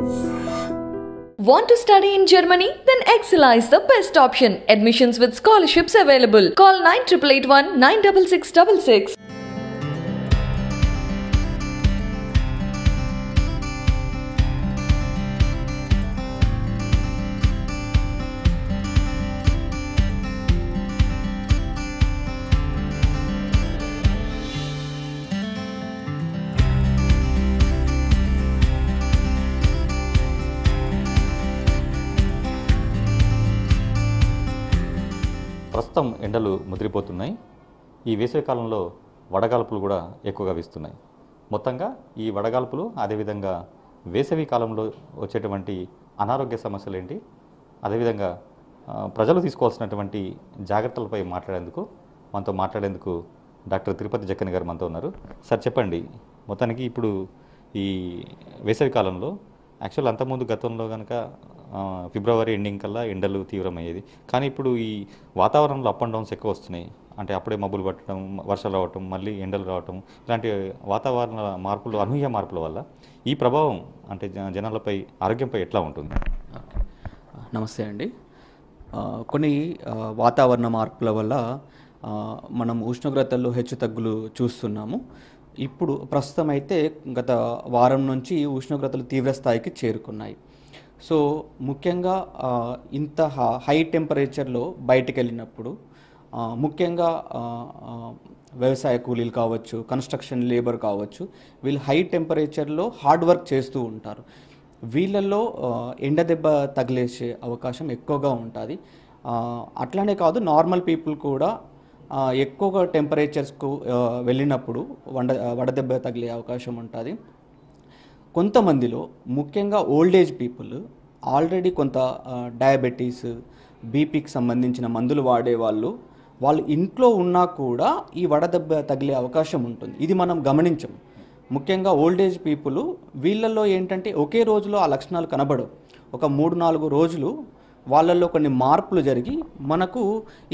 Want to study in Germany? Then Excella is the best option. Admissions with scholarships available. Call 9881 96666. మొత్తం ఎండలు ముదిరిపోతున్నాయి. ఈ వేసవికాలంలో వడగాల్పులు కూడా ఎక్కువగా వీస్తున్నాయి. మొత్తంగా ఈ వడగాల్పులు అదేవిధంగా వేసవి కాలంలో వచ్చేటువంటి అనారోగ్య సమస్యలు ఏంటి? అదేవిధంగా ప్రజలు తీసుకోవాల్సినటువంటి జాగ్రత్తలపై మాట్లాడేందుకు మనతో మాట్లాడేందుకు డాక్టర్ తిరుపతి జక్కన్ గారు మనతో ఉన్నారు. సార్ చెప్పండి. మొత్తానికి ఇప్పుడు ఈ వేసవి కాలంలో యాక్చువల్ అంతకుముందు గతంలో కనుక ఫిబ్రవరి ఎండింగ్ కల్లా ఎండలు తీవ్రమయ్యేది. కానీ ఇప్పుడు ఈ వాతావరణంలో అప్ అండ్ డౌన్స్ ఎక్కువ వస్తున్నాయి. అంటే అప్పుడే మబ్బులు పట్టడం వర్షాలు రావటం మళ్ళీ ఎండలు రావటం ఇలాంటి వాతావరణ మార్పులు అనూహ్య మార్పుల వల్ల ఈ ప్రభావం అంటే జ- జనాలపై ఆరోగ్యంపై ఎట్లా ఉంటుంది? నమస్తే అండి. కొన్ని వాతావరణ మార్పుల వల్ల మనం ఉష్ణోగ్రతల్లో హెచ్చు తగ్గులు చూస్తున్నాము. ఇప్పుడు ప్రస్తుతం అయితే గత వారం నుంచి ఉష్ణోగ్రతలు తీవ్ర స్థాయికి చేరుకున్నాయి. సో ముఖ్యంగా ఇంత హ- హై టెంపరేచర్లో బయటికి వెళ్ళినప్పుడు ముఖ్యంగా వ్యవసాయ కూలీలు కావచ్చు కన్స్ట్రక్షన్ లేబర్ కావచ్చు వీళ్ళు హై టెంపరేచర్లో హార్డ్ వర్క్ చేస్తూ ఉంటారు. వీళ్ళల్లో ఎండ దెబ్బ తగిలేసే అవకాశం ఎక్కువగా ఉంటుంది. అట్లానే కాదు నార్మల్ పీపుల్ కూడా ఎక్కువగా టెంపరేచర్స్కు వెళ్ళినప్పుడు వండ వడదెబ్బ తగిలే అవకాశం ఉంటుంది. కొంతమందిలో ముఖ్యంగా ఓల్డ్ ఏజ్ పీపుల్ ఆల్రెడీ కొంత డయాబెటీస్ బీపీకి సంబంధించిన మందులు వాడే వాళ్ళు వాళ్ళు ఇంట్లో ఉన్నా కూడా ఈ వడదెబ్బ తగిలే అవకాశం ఉంటుంది. ఇది మనం గమనించం. ముఖ్యంగా ఓల్డ్ ఏజ్ పీపుల్ వీళ్ళల్లో ఏంటంటే ఒకే రోజులో ఆ లక్షణాలు కనబడవు. ఒక మూడు నాలుగు రోజులు వాళ్ళల్లో కొన్ని మార్పులు జరిగి మనకు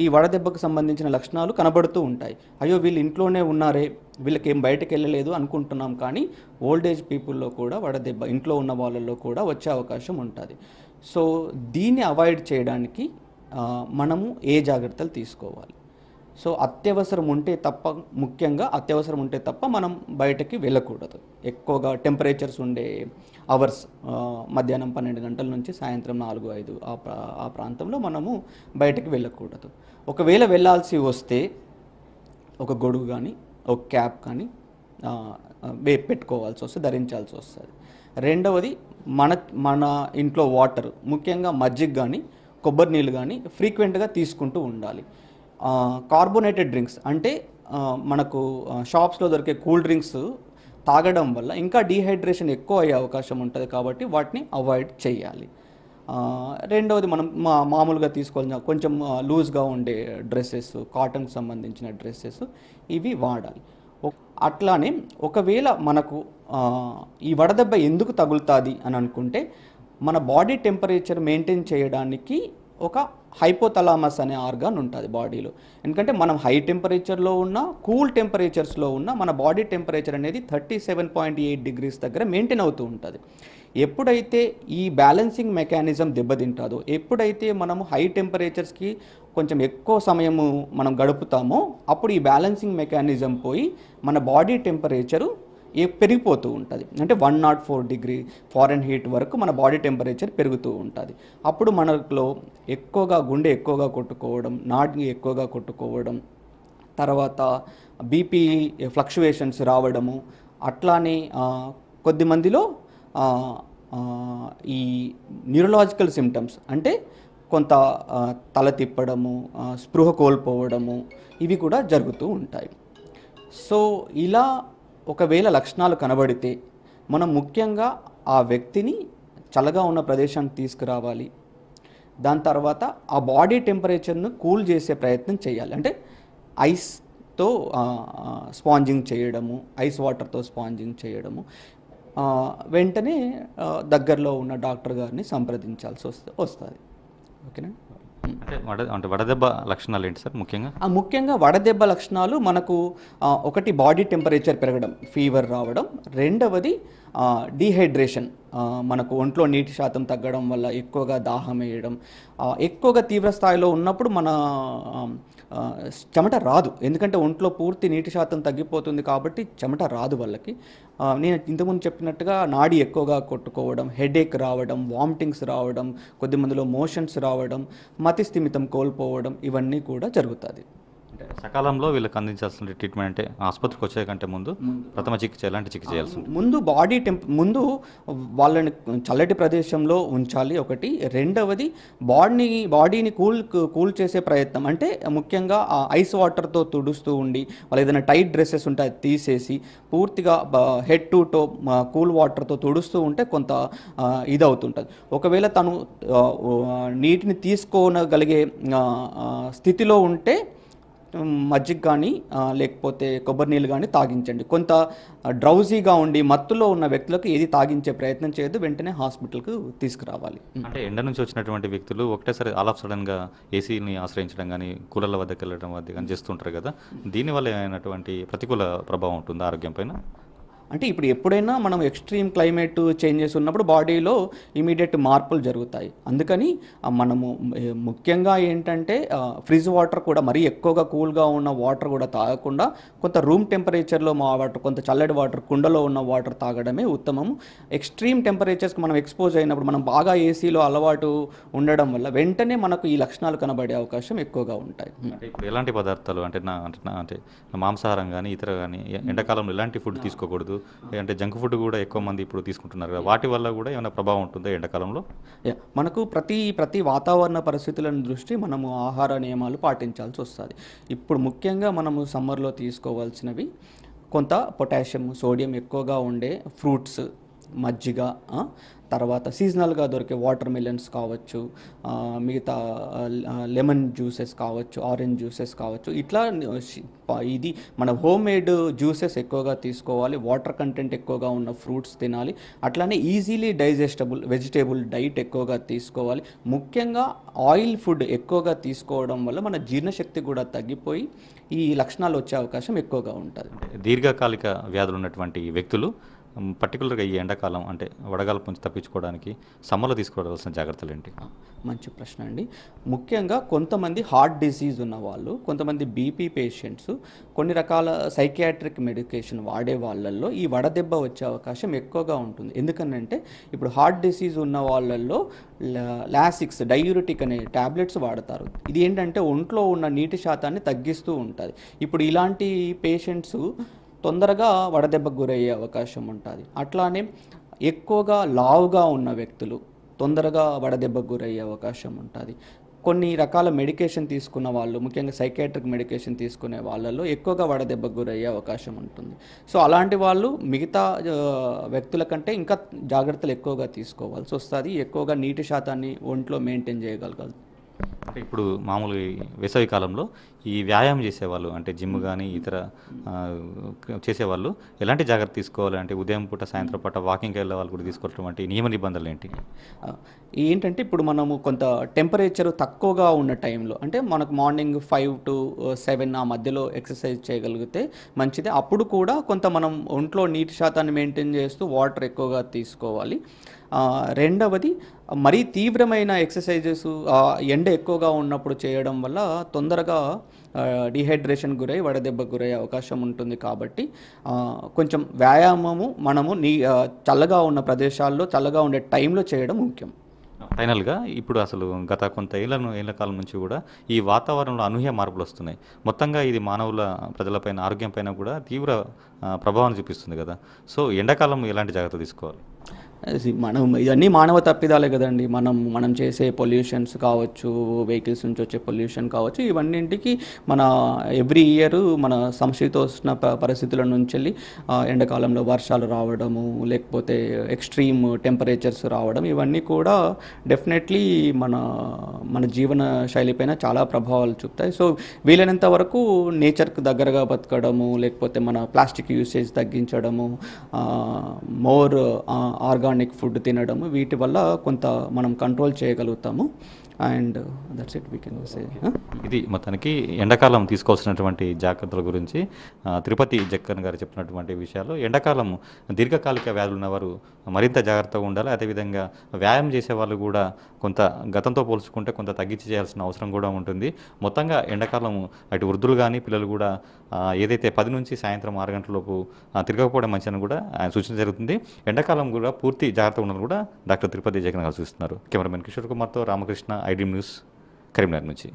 ఈ వడదెబ్బకు సంబంధించిన లక్షణాలు కనబడుతూ ఉంటాయి. అయ్యో వీళ్ళు ఇంట్లోనే ఉన్నారే వీళ్ళకి ఏం బయటకు వెళ్ళలేదు అనుకుంటున్నాం కానీ ఓల్డ్ ఏజ్ పీపుల్లో కూడా వడదెబ్బ ఇంట్లో ఉన్న వాళ్ళల్లో కూడా వచ్చే అవకాశం ఉంటుంది. సో దీన్ని అవాయిడ్ చేయడానికి మనము ఏ జాగ్రత్తలు తీసుకోవాలి? సో అత్యవసరం ఉంటే తప్ప ముఖ్యంగా అత్యవసరం ఉంటే తప్ప మనం బయటకి వెళ్ళకూడదు. ఎక్కువగా టెంపరేచర్స్ ఉండే అవర్స్ మధ్యాహ్నం పన్నెండు గంటల నుంచి సాయంత్రం నాలుగు ఐదు ఆ ప్రా ఆ ప్రాంతంలో మనము బయటకి వెళ్ళకూడదు. ఒకవేళ వెళ్ళాల్సి వస్తే ఒక గొడుగు కానీ ఒక క్యాప్ కానీ వే పెట్టుకోవాల్సి వస్తే ధరించాల్సి వస్తుంది. రెండవది మన మన ఇంట్లో వాటర్ ముఖ్యంగా మజ్జిగ కానీ కొబ్బరి నీళ్ళు కానీ ఫ్రీక్వెంట్గా తీసుకుంటూ ఉండాలి. కార్బోనేటెడ్ డ్రింక్స్ అంటే మనకు షాప్స్లో దొరికే కూల్ డ్రింక్స్ తాగడం వల్ల ఇంకా డీహైడ్రేషన్ ఎక్కువ అయ్యే అవకాశం ఉంటుంది కాబట్టి వాటిని అవాయిడ్ చేయాలి. రెండవది మనం మా మామూలుగా తీసుకోవాల్సిన కొంచెం లూజ్గా ఉండే డ్రెస్సెస్ కాటన్కి సంబంధించిన డ్రెస్సెస్ ఇవి వాడాలి. అట్లానే ఒకవేళ మనకు ఈ వడదెబ్బ ఎందుకు తగులుతుంది అని అనుకుంటే మన బాడీ టెంపరేచర్ మెయింటైన్ చేయడానికి ఒక హైపోతలామస్ అనే ఆర్గాన్ ఉంటుంది బాడీలో. ఎందుకంటే మనం హై టెంపరేచర్లో ఉన్న కూల్ టెంపరేచర్స్లో ఉన్న మన బాడీ టెంపరేచర్ అనేది thirty seven point eight degrees దగ్గర మెయింటైన్ అవుతూ ఉంటుంది. ఎప్పుడైతే ఈ బ్యాలెన్సింగ్ మెకానిజం దెబ్బతింటుందో ఎప్పుడైతే మనము హై టెంపరేచర్స్కి కొంచెం ఎక్కువ సమయము మనం గడుపుతామో అప్పుడు ఈ బ్యాలెన్సింగ్ మెకానిజం పోయి మన బాడీ టెంపరేచరు ఏ పెరిగిపోతూ ఉంటుంది. అంటే one naught four degree Fahrenheit వరకు మన బాడీ టెంపరేచర్ పెరుగుతూ ఉంటుంది. అప్పుడు మనలో ఎక్కువగా గుండె ఎక్కువగా కొట్టుకోవడం నాటిని ఎక్కువగా కొట్టుకోవడం తర్వాత బీపీ ఫ్లక్చువేషన్స్ రావడము అట్లానే కొద్దిమందిలో కొద్ది మందిలో ఈ న్యూరలాజికల్ సిమ్టమ్స్ అంటే కొంత తల తిప్పడము స్పృహ కోల్పోవడము ఇవి కూడా జరుగుతూ ఉంటాయి. సో ఇలా ఒకవేళ లక్షణాలు కనబడితే మనం ముఖ్యంగా ఆ వ్యక్తిని చల్లగా ఉన్న ప్రదేశానికి తీసుకురావాలి. దాని తర్వాత ఆ బాడీ టెంపరేచర్ను కూల్ చేసే ప్రయత్నం చేయాలి. అంటే ఐస్తో స్పాంజింగ్ చేయడము ఐస్ వాటర్తో స్పాంజింగ్ చేయడము వెంటనే దగ్గరలో ఉన్న డాక్టర్ గారిని సంప్రదించాల్సి వస్తే వస్తుంది. ఓకేనా? అంటే వడ అంటే వడదెబ్బ లక్షణాలు ఏంటి సార్ ముఖ్యంగా? ముఖ్యంగా వడదెబ్బ లక్షణాలు మనకు ఒకటి బాడీ టెంపరేచర్ పెరగడం ఫీవర్ రావడం. రెండవది డీహైడ్రేషన్ మనకు ఒంట్లో నీటి శాతం తగ్గడం వల్ల ఎక్కువగా దాహం వేయడం ఎక్కువగా తీవ్ర స్థాయిలో ఉన్నప్పుడు మన చెమట రాదు. ఎందుకంటే ఒంట్లో పూర్తి నీటి శాతం తగ్గిపోతుంది కాబట్టి చెమట రాదు వాళ్ళకి. నేను ఇంతకుముందు చెప్పినట్టుగా నాడి ఎక్కువగా కొట్టుకోవడం హెడేక్ రావడం వామిటింగ్స్ రావడం కొద్ది మందిలో మోషన్స్ రావడం మతి స్థిమితం కోల్పోవడం ఇవన్నీ కూడా జరుగుతుంది. అంటే సకాలంలో వీళ్ళకి అందించాల్సిన ట్రీట్మెంట్ అంటే ఆసుపత్రికి వచ్చే కంటే ముందు ప్రథమ చికిత్స ఎలాంటి చికిత్స చేయాల్సి ఉంటుంది? ముందు బాడీ టెంప్ ముందు వాళ్ళని చల్లటి ప్రదేశంలో ఉంచాలి ఒకటి. రెండవది బాడీని బాడీని కూల్ కూల్ చేసే ప్రయత్నం. అంటే ముఖ్యంగా ఆ ఐస్ వాటర్తో తుడుస్తూ ఉండి వాళ్ళు ఏదైనా టైట్ డ్రెస్సెస్ ఉంటే అది తీసేసి పూర్తిగా హెడ్ టు టో కూల్ వాటర్తో తుడుస్తూ ఉంటే కొంత ఇది అవుతుంటుంది ఒకవేళ తను నీటిని తీసుకోనగలిగే స్థితిలో ఉంటే మజ్జిగ కానీ లేకపోతే కొబ్బరి నీళ్ళు కానీ తాగించండి. కొంత డ్రౌజీగా ఉండి మత్తులో ఉన్న వ్యక్తులకు ఏది తాగించే ప్రయత్నం చేయొద్దు వెంటనే హాస్పిటల్కు తీసుకురావాలి. అంటే ఎండ నుంచి వచ్చినటువంటి వ్యక్తులు ఒకటేసారి ఆల్ ఆఫ్ సడన్గా ఏసీని ఆశ్రయించడం కానీ కూలర్ల వద్దకు వెళ్ళడం వద్ద కానీ చేస్తుంటారు కదా. దీనివల్ల ఏమైనటువంటి ప్రతికూల ప్రభావం ఉంటుంది ఆరోగ్యం పైన? అంటే ఇప్పుడు ఎప్పుడైనా మనం ఎక్స్ట్రీమ్ క్లైమేట్ చేంజెస్ ఉన్నప్పుడు బాడీలో ఇమీడియట్ మార్పులు జరుగుతాయి. అందుకని మనము ముఖ్యంగా ఏంటంటే ఫ్రిజ్ వాటర్ కూడా మరీ ఎక్కువగా కూల్గా ఉన్న వాటర్ కూడా తాగకుండా కొంత రూమ్ టెంపరేచర్లో మా వాటర్ కొంత చల్లటి వాటర్ కుండలో ఉన్న వాటర్ తాగడమే ఉత్తమము. ఎక్స్ట్రీమ్ టెంపరేచర్స్కి మనం ఎక్స్పోజ్ అయినప్పుడు మనం బాగా ఏసీలో అలవాటు ఉండడం వల్ల వెంటనే మనకు ఈ లక్షణాలు కనబడే అవకాశం ఎక్కువగా ఉంటాయి. ఇప్పుడు ఎలాంటి పదార్థాలు? అంటే నా అంటే నా అంటే మాంసాహారం కానీ ఇతర కానీ ఎండాకాలంలో ఎలాంటి ఫుడ్ తీసుకోకూడదు? అంటే జంక్ ఫుడ్ కూడా ఎక్కువ మంది ఇప్పుడు తీసుకుంటున్నారు కదా. వాటి వల్ల కూడా ఏమైనా ప్రభావం ఉంటుందా ఎండాకాలంలో? మనకు ప్రతి ప్రతి వాతావరణ పరిస్థితులను దృష్టి మనము ఆహార నియమాలు పాటించాల్సి వస్తుంది. ఇప్పుడు ముఖ్యంగా మనము సమ్మర్లో తీసుకోవాల్సినవి కొంత పొటాషియం సోడియం ఎక్కువగా ఉండే ఫ్రూట్స్ మజ్జిగ తర్వాత సీజనల్గా దొరికే వాటర్ మిలన్స్ కావచ్చు మిగతా లెమన్ జ్యూసెస్ కావచ్చు ఆరెంజ్ జ్యూసెస్ కావచ్చు. ఇట్లా ఇది మన హోమ్ మేడ్ జ్యూసెస్ ఎక్కువగా తీసుకోవాలి వాటర్ కంటెంట్ ఎక్కువగా ఉన్న ఫ్రూట్స్ తినాలి అట్లానే ఈజీలీ డైజెస్టబుల్ వెజిటేబుల్ డైట్ ఎక్కువగా తీసుకోవాలి. ముఖ్యంగా ఆయిల్ ఫుడ్ ఎక్కువగా తీసుకోవడం వల్ల మన జీర్ణశక్తి కూడా తగ్గిపోయి ఈ లక్షణాలు వచ్చే అవకాశం ఎక్కువగా ఉంటుంది. దీర్ఘకాలిక వ్యాధులు ఉన్నటువంటి వ్యక్తులు పర్టికులర్గా ఈ ఎండాకాలం అంటే వడగాల్పు నుంచి తప్పించుకోవడానికి సమ్మర్లో తీసుకోవాల్సిన జాగ్రత్తలు ఏంటి? మంచి ప్రశ్న అండి. ముఖ్యంగా కొంతమంది హార్ట్ డిసీజ్ ఉన్న వాళ్ళు కొంతమంది బీపీ పేషెంట్స్ కొన్ని రకాల సైకియాట్రిక్ మెడికేషన్ వాడే వాళ్ళల్లో ఈ వడదెబ్బ వచ్చే అవకాశం ఎక్కువగా ఉంటుంది. ఎందుకనంటే ఇప్పుడు హార్ట్ డిసీజ్ ఉన్న వాళ్ళల్లో లాసిక్స్ డయూరిటిక్ అనే ట్యాబ్లెట్స్ వాడతారు. ఇది ఏంటంటే ఒంట్లో ఉన్న నీటి శాతాన్ని తగ్గిస్తూ ఉంటుంది. ఇప్పుడు ఇలాంటి పేషెంట్స్ తొందరగా వడదెబ్బకు గురయ్యే అవకాశం ఉంటుంది. అట్లానే ఎక్కువగా లావుగా ఉన్న వ్యక్తులు తొందరగా వడదెబ్బకు గురయ్యే అవకాశం ఉంటుంది. కొన్ని రకాల మెడికేషన్ తీసుకున్న వాళ్ళు ముఖ్యంగా సైకాట్రిక్ మెడికేషన్ తీసుకునే వాళ్ళలో ఎక్కువగా వడదెబ్బకు గురయ్యే అవకాశం ఉంటుంది. సో అలాంటి వాళ్ళు మిగతా వ్యక్తుల కంటే ఇంకా జాగ్రత్తలు ఎక్కువగా తీసుకోవాల్సి వస్తుంది. ఎక్కువగా నీటి శాతాన్ని ఒంట్లో మెయింటైన్ చేయగలగాలి. అంటే ఇప్పుడు మామూలు వేసవి కాలంలో ఈ వ్యాయామం చేసేవాళ్ళు అంటే జిమ్ కానీ ఇతర చేసేవాళ్ళు ఎలాంటి జాగ్రత్త తీసుకోవాలి? అంటే ఉదయం పూట సాయంత్రం పూట వాకింగ్కి వెళ్ళే వాళ్ళు కూడా తీసుకోవాల్సినటువంటి నియమ నిబంధనలు ఏంటి? ఏంటంటే ఇప్పుడు మనము కొంత టెంపరేచర్ తక్కువగా ఉన్న టైంలో అంటే మనకు మార్నింగ్ ఫైవ్ టు సెవెన్ ఆ మధ్యలో ఎక్సర్సైజ్ చేయగలిగితే మంచిది. అప్పుడు కూడా కొంత మనం ఒంట్లో నీటి శాతాన్ని మెయింటైన్ చేస్తూ వాటర్ ఎక్కువగా తీసుకోవాలి. రెండవది మరీ తీవ్రమైన ఎక్సర్సైజెస్ ఎండ ఎక్కువగా ఉన్నప్పుడు చేయడం వల్ల తొందరగా డిహైడ్రేషన్ గురై వడదెబ్బ గురయ్యే అవకాశం ఉంటుంది కాబట్టి కొంచెం వ్యాయామము మనము నీ చల్లగా ఉన్న ప్రదేశాల్లో చల్లగా ఉండే టైంలో చేయడం ముఖ్యం. ఫైనల్గా ఇప్పుడు అసలు గత కొంత ఏళ్ళ కాలం నుంచి కూడా ఈ వాతావరణంలో అనూహ్య మార్పులు వస్తున్నాయి. మొత్తంగా ఇది మానవుల ప్రజలపైన ఆరోగ్యం పైన కూడా తీవ్ర ప్రభావం చూపిస్తుంది కదా. సో ఎండాకాలం ఎలాంటి జాగ్రత్త తీసుకోవాలి? మనం ఇవన్నీ మానవ తప్పిదాలే కదండి. మనం మనం చేసే పొల్యూషన్స్ కావచ్చు వెహికల్స్ నుంచి వచ్చే పొల్యూషన్ కావచ్చు ఇవన్నింటికి మన ఎవ్రీ ఇయర్ మన సంశీతోష్ణ ప- పరిస్థితుల నుంచి వెళ్ళి ఎండాకాలంలో వర్షాలు రావడము లేకపోతే ఎక్స్ట్రీమ్ టెంపరేచర్స్ రావడం ఇవన్నీ కూడా డెఫినెట్లీ మన మన జీవన శైలిపైన చాలా ప్రభావాలు చూపుతాయి. సో వీలైనంత వరకు నేచర్కి దగ్గరగా బతకడము లేకపోతే మన ప్లాస్టిక్ యూసేజ్ తగ్గించడము మోర్ ఆర్గానిక్ ఆర్గానిక్ ఫుడ్ తినడం వీటి వల్ల కొంత మనం కంట్రోల్ చేయగలుగుతాము. And that's it we can say ఇది మొత్తానికి ఎండాకాలం తీసుకోవాల్సినటువంటి జాగ్రత్తల గురించి తిరుపతి జక్కన్ గారు చెప్పినటువంటి విషయాలు. ఎండాకాలం దీర్ఘకాలిక వ్యాధులు ఉన్నవారు మరింత జాగ్రత్తగా ఉండాలి. అదేవిధంగా వ్యాయామం చేసే వాళ్ళు కూడా కొంత గతంతో పోల్చుకుంటే కొంత తగ్గించి చేయాల్సిన అవసరం కూడా ఉంటుంది. మొత్తంగా ఎండాకాలం అటు వృద్ధులు కానీ పిల్లలు కూడా ఏదైతే పది నుంచి సాయంత్రం ఆరు గంటల లోపు తిరగకపోవడం మంచిదని కూడా ఆయన సూచన జరుగుతుంది. ఎండాకాలం కూడా పూర్తి జాగ్రత్త ఉండాలని కూడా డాక్టర్ తిరుపతి జగన్ గారు సూచిస్తున్నారు. కెమెరామెన్ కిషోర్ కుమార్తో రామకృష్ణ ఐడి న్యూస్ కరీంనగర్ నుంచి